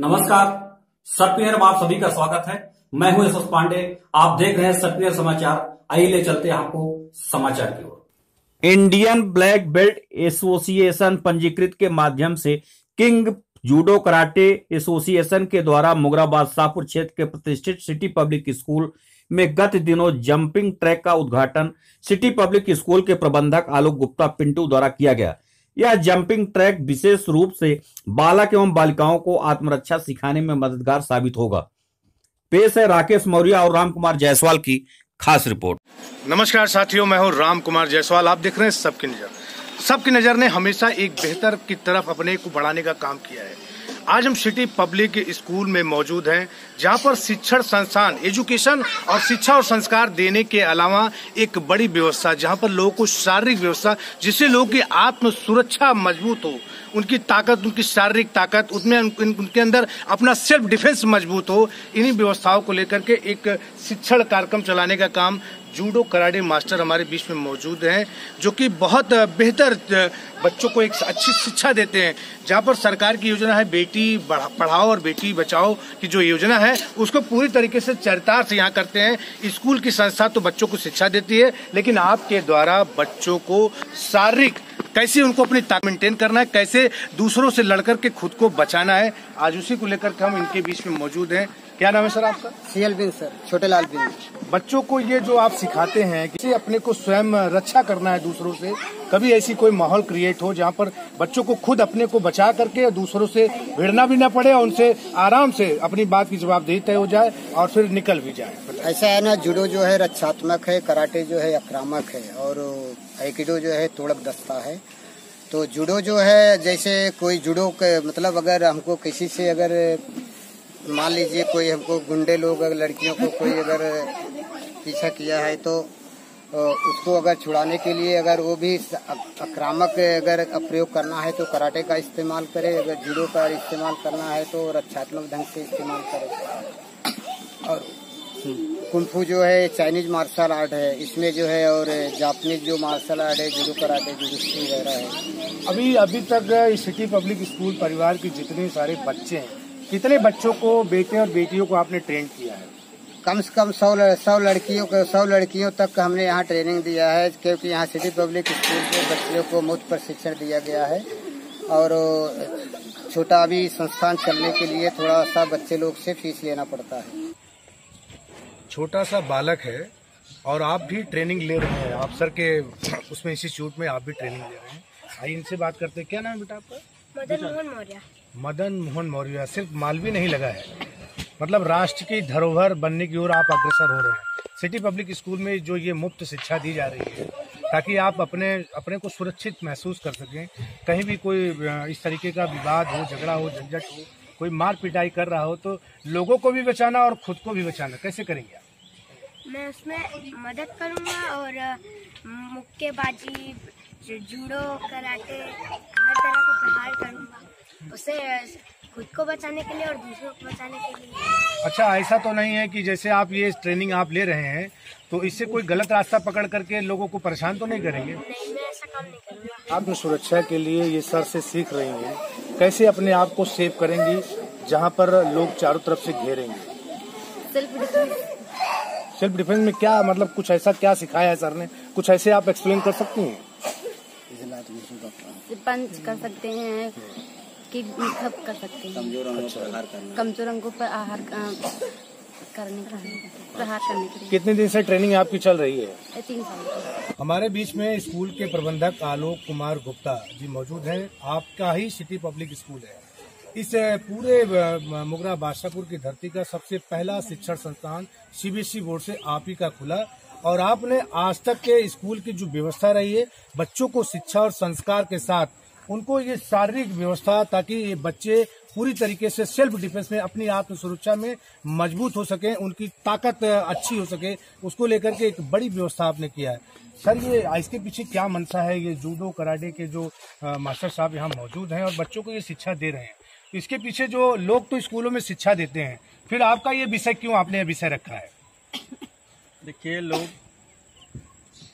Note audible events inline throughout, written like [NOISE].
नमस्कार सत्यनियर में आप सभी का स्वागत है। मैं हूँ यशस पांडे, आप देख रहे हैं सत्यनियर समाचार। आइए ले चलते हैं आपको समाचार की ओर। इंडियन ब्लैक बेल्ट एसोसिएशन पंजीकृत के माध्यम से किंग जूडो कराटे एसोसिएशन के द्वारा मुगराबाद शाहपुर क्षेत्र के प्रतिष्ठित सिटी पब्लिक स्कूल में गत दिनों जंपिंग ट्रैक का उद्घाटन सिटी पब्लिक स्कूल के प्रबंधक आलोक गुप्ता पिंटू द्वारा किया गया। यह जंपिंग ट्रैक विशेष रूप से बालक एवं बालिकाओं को आत्मरक्षा सिखाने में मददगार साबित होगा। पेश है राकेश मौर्य और राम कुमार जायसवाल की खास रिपोर्ट। नमस्कार साथियों, मैं हूँ राम कुमार जायसवाल। आप देख रहे हैं सबकी नज़र। सबकी नज़र ने हमेशा एक बेहतर की तरफ़ अपने को बढ़ाने का काम किया है। आज हम सिटी पब्लिक स्कूल में मौजूद हैं, जहाँ पर शिक्षण संस्थान एजुकेशन और शिक्षा और संस्कार देने के अलावा एक बड़ी व्यवस्था, जहाँ पर लोगों को शारीरिक व्यवस्था, जिससे लोगों की आत्म सुरक्षा मज़बूत हो, उनकी ताकत, उनकी शारीरिक ताकत, उसमें उनके अंदर अपना सेल्फ डिफेंस मज़बूत हो, इन्हीं व्यवस्थाओं को लेकर के एक शिक्षण कार्यक्रम चलाने का काम जूडो कराटे मास्टर हमारे बीच में मौजूद हैं, जो कि बहुत बेहतर, बच्चों को एक अच्छी शिक्षा देते हैं। जहाँ पर सरकार की योजना है, बेटी पढ़ाओ और बेटी बचाओ की जो योजना है, उसको पूरी तरीके से चरितार्थ से यहाँ करते हैं। स्कूल की संस्था तो बच्चों को शिक्षा देती है, लेकिन आपके द्वारा बच्चों को शारीरिक कैसे उनको अपनी ताकत मेंटेन करना है, कैसे दूसरों से लड़कर के खुद को बचाना है, आज उसी को लेकर के हम इनके बीच में मौजूद हैं। क्या नाम है सर आपका? सीएल बिन सर छोटे लाल बिन। बच्चों को ये जो आप सिखाते हैं कि अपने को स्वयं रक्षा करना है दूसरों से कभी ऐसी कोई माहौल क्रिएट हो जहाँ पर बच्चों को खुद अपने को बचा करके दूसरों से भिड़ना भी ना पड़े और उनसे आराम से अपनी बात की जवाबदेही तय हो जाए और फिर निकल भी जाए। ऐसा है ना जुडो जो है रक्षात्मक है कराटे जो है आक्रामक है और एकिडो जो है तोड़क दस्ता है। तो जुडो जो है जैसे कोई जुडो के मतलब अगर हमको किसी से अगर मान लीजिए कोई हमको गुंडे लोग अगर लड़कियों को कोई अगर पीछा किया है तो उसको अगर छुड़ाने के लिए अगर वो भी आक्रामक अगर प्रयोग करना है तो कराटे का इस्तेमाल करे, अगर जूडो का इस्तेमाल करना है तो रक्षात्मक ढंग से इस्तेमाल करे। और कुंफू जो है, चाइनीज़ मार्शल आर्ट है, इसमें जो है और जापानीज जो मार्शल आर्ट है, जूडो कराटे जुडुस्ती वगैरह है। अभी अभी तक सिटी पब्लिक स्कूल परिवार के जितने सारे बच्चे हैं कितने बच्चों को बेटे और बेटियों को आपने ट्रेन किया है? कम से कम सौ सौ लड़कियों को सौ लड़कियों तक हमने यहाँ ट्रेनिंग दिया है क्योंकि यहाँ सिटी पब्लिक स्कूल के बच्चों को मुफ़्त प्रशिक्षण दिया गया है। और छोटा अभी संस्थान चलने के लिए थोड़ा सा बच्चे लोग से फ़ीस लेना पड़ता है। छोटा सा बालक है और आप भी ट्रेनिंग ले रहे हैं। आप सर के उसमें इंस्टीट्यूट में आप भी ट्रेनिंग ले रहे हैं। आइए इनसे बात करते हैं। क्या नाम बेटा आपका? मदन मोहन मौर्य। मदन मोहन मौर्य, सिर्फ़ मालवी नहीं लगा है। मतलब राष्ट्र की धरोहर बनने की ओर आप अग्रसर हो रहे हैं। सिटी पब्लिक स्कूल में जो ये मुफ़्त शिक्षा दी जा रही है, ताकि आप अपने अपने को सुरक्षित महसूस कर सकें। कहीं भी कोई इस तरीके का विवाद हो, झगड़ा हो, झंझट हो, कोई मार पिटाई कर रहा हो तो लोगों को भी बचाना और खुद को भी बचाना। कैसे करेंगे आप? मैं उसमें मदद करूँगा और मुक्केबाजी जूडो, कराटे, हर तरह का प्रहार करूँगा। [LAUGHS] उसे खुद को बचाने के लिए और दूसरों को बचाने के लिए। अच्छा ऐसा तो नहीं है कि जैसे आप ये ट्रेनिंग आप ले रहे हैं तो इससे कोई गलत रास्ता पकड़ करके लोगों को परेशान तो नहीं करेंगे? नहीं मैं ऐसा काम नहीं करूँगा। आप सुरक्षा के लिए ये सर से सीख रही हैं कैसे अपने आप को सेव करेंगी जहाँ पर लोग चारों तरफ़ से घेरेंगे? सेल्फ डिफेंस सेल्फ डिफेंस में क्या मतलब कुछ ऐसा क्या सिखाया है सर ने? कुछ ऐसे आप एक्सप्लेन कर सकती हैं? पंच कर सकते हैं। कि सब कर सकते हैं। कमज़ोर अंगों पर आहार करने। का प्रहार करने के लिए। कितने दिन से ट्रेनिंग आपकी चल रही है? तीन साल हमारे बीच में स्कूल के प्रबंधक आलोक कुमार गुप्ता जी मौजूद हैं। आपका ही सिटी पब्लिक स्कूल है। इस पूरे मुगरा बादशाहपुर की धरती का सबसे पहला शिक्षण संस्थान सीबीएसई बोर्ड से आप ही का खुला। और आपने आज तक के स्कूल की जो व्यवस्था रही है बच्चों को शिक्षा और संस्कार के साथ उनको ये शारीरिक व्यवस्था ताकि ये बच्चे पूरी तरीके से सेल्फ डिफेंस में अपनी आत्म सुरक्षा में मज़बूत हो सके उनकी ताकत अच्छी हो सके उसको लेकर के एक बड़ी व्यवस्था आपने किया है। सर ये इसके पीछे क्या मनसा है? ये जूडो कराटे के जो आ, मास्टर साहब यहाँ मौजूद हैं और बच्चों को ये शिक्षा दे रहे हैं। इसके पीछे जो लोग तो स्कूलों में शिक्षा देते हैं फिर आपका ये विषय क्यों आपने विषय रखा है? देखिए लोग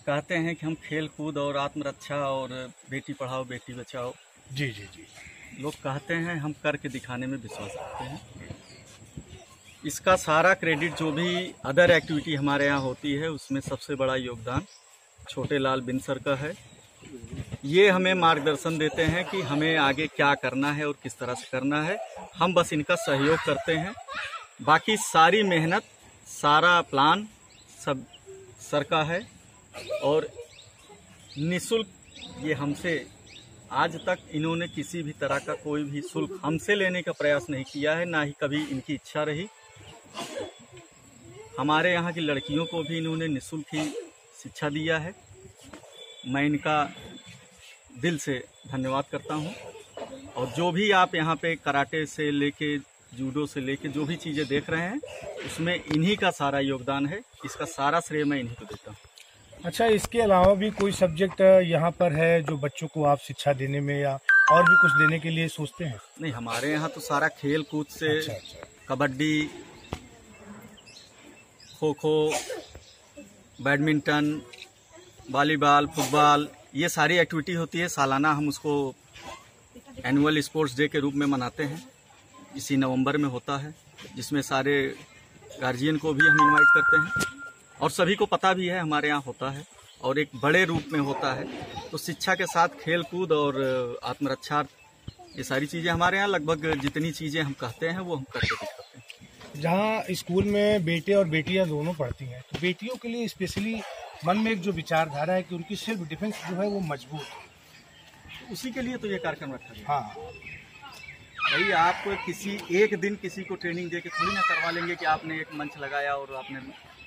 कहते हैं कि हम खेल कूद और आत्मरक्षा और बेटी पढ़ाओ बेटी बचाओ। जी जी जी। लोग कहते हैं हम करके दिखाने में विश्वास रखते हैं। इसका सारा क्रेडिट जो भी अदर एक्टिविटी हमारे यहाँ होती है उसमें सबसे बड़ा योगदान छोटे लाल बिनसर का है। ये हमें मार्गदर्शन देते हैं कि हमें आगे क्या करना है और किस तरह से करना है। हम बस इनका सहयोग करते हैं। बाकी सारी मेहनत सारा प्लान सब सर का है। और निशुल्क ये हमसे आज तक इन्होंने किसी भी तरह का कोई भी शुल्क हमसे लेने का प्रयास नहीं किया है, ना ही कभी इनकी इच्छा रही। हमारे यहाँ की लड़कियों को भी इन्होंने निशुल्क ही शिक्षा दिया है। मैं इनका दिल से धन्यवाद करता हूँ। और जो भी आप यहाँ पे कराटे से लेके, जूडो से लेके जो भी चीज़ें देख रहे हैं, उसमें इन्हीं का सारा योगदान है। इसका सारा श्रेय मैं इन्हीं को देता हूँ। अच्छा इसके अलावा भी कोई सब्जेक्ट यहाँ पर है जो बच्चों को आप शिक्षा देने में या और भी कुछ देने के लिए सोचते हैं? नहीं हमारे यहाँ तो सारा खेल कूद से अच्छा अच्छा। Kabaddi kho kho badminton volleyball football ये सारी एक्टिविटी होती है। सालाना हम उसको एनुअल स्पोर्ट्स डे के रूप में मनाते हैं। इसी नवंबर में होता है जिसमें सारे गार्जियन को भी हम इनवाइट करते हैं। और सभी को पता भी है हमारे यहाँ होता है और एक बड़े रूप में होता है। तो शिक्षा के साथ खेल कूद और आत्मरक्षा ये सारी चीज़ें हमारे यहाँ लगभग जितनी चीज़ें हम कहते हैं वो हम करके दिखाते हैं। जहाँ स्कूल में बेटे और बेटियाँ दोनों पढ़ती हैं तो बेटियों के लिए स्पेशली मन में एक जो विचारधारा है कि उनकी सेल्फ डिफेंस जो है वो मज़बूत है। उसी के लिए तो ये कार्यक्रम रखा गया। हाँ। भाई आप किसी एक दिन किसी को ट्रेनिंग दे के थोड़ी ना करवा लेंगे कि आपने एक मंच लगाया और आपने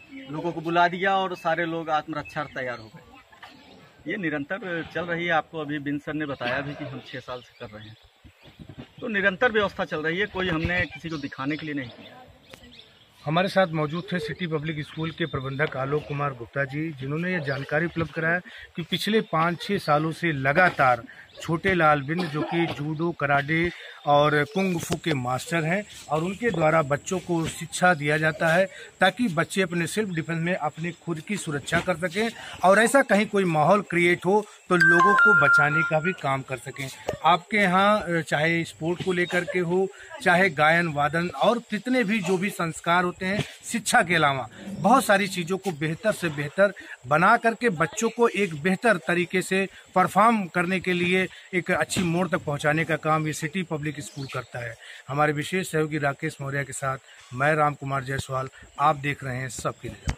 लोगों को बुला दिया और सारे लोग आत्मरक्षा तैयार हो गए। ये निरंतर चल रही है, आपको अभी बिन सर ने बताया भी कि हम छः साल से कर रहे हैं। तो निरंतर व्यवस्था चल रही है, कोई हमने किसी को दिखाने के लिए नहीं किया। हमारे साथ मौजूद थे सिटी पब्लिक स्कूल के प्रबंधक आलोक कुमार गुप्ता जी, जिन्होंने ये जानकारी उपलब्ध कराया कि पिछले पाँच छः सालों से लगातार छोटे लाल बिंद जो कि जूडो कराडे और कुंग फू के मास्टर हैं और उनके द्वारा बच्चों को शिक्षा दिया जाता है ताकि बच्चे अपने सेल्फ डिफेंस में अपनी खुद की सुरक्षा कर सकें और ऐसा कहीं कोई माहौल क्रिएट हो तो लोगों को बचाने का भी काम कर सकें। आपके यहाँ चाहे स्पोर्ट को लेकर के हो, चाहे गायन, वादन और कितने भी जो भी संस्कार होते हैं शिक्षा के अलावा, बहुत सारी चीज़ों को बेहतर से बेहतर बना करके बच्चों को एक बेहतर तरीके से परफॉर्म करने के लिए एक अच्छी मोड़ तक पहुँचाने का काम ये सिटी पब्लिक स्कूल करता है। हमारे विशेष सहयोगी राकेश मौर्य के साथ मैं राम कुमार जायसवाल, आप देख रहे हैं सबके नज़र